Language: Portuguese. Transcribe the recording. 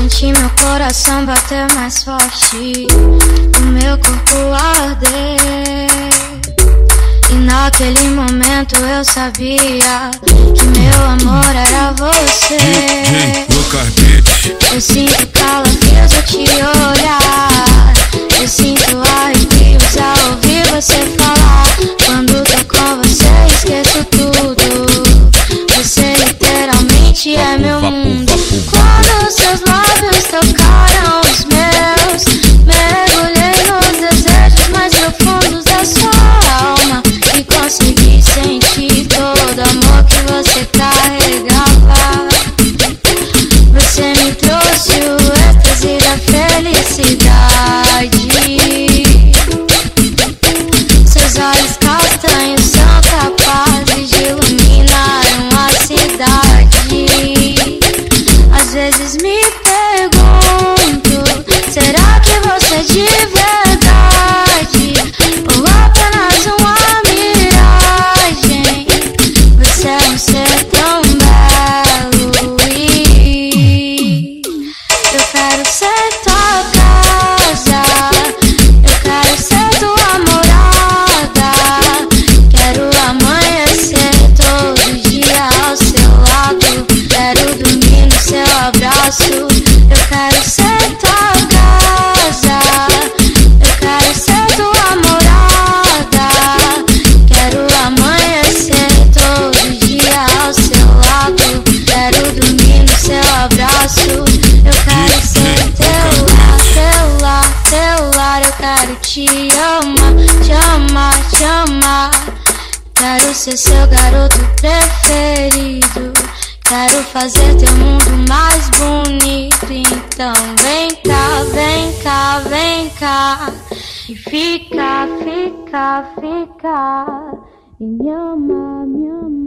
senti meu coração bater mais forte, o meu corpo arder. E naquele momento eu sabia que meu amor era você. Eu calafrios Eu quero ser tua casa. Eu quero ser tua morada. Quero amanhecer todo dia ao seu lado. Quero dormir no seu abraço. Eu quero ser teu lar, teu lar, teu lar. Eu quero te amar, te amar, te amar. Quero ser seu garoto preferido. Quero fazer teu mundo mais bonito. Então vem cá, vem cá, vem cá. E fica, fica, fica. E me ama, me ama.